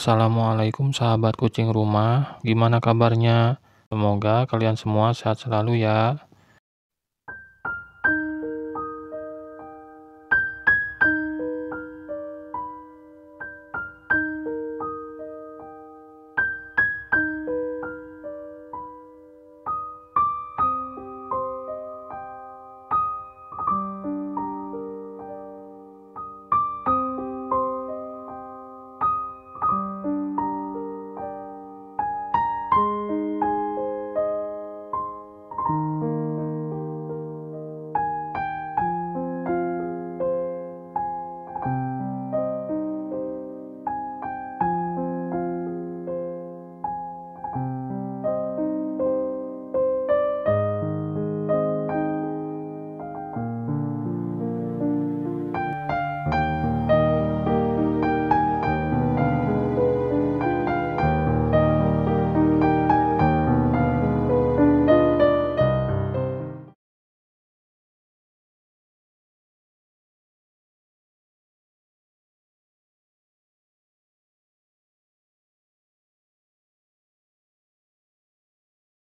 Assalamualaikum sahabat kucing rumah, gimana kabarnya? Semoga kalian semua sehat selalu ya.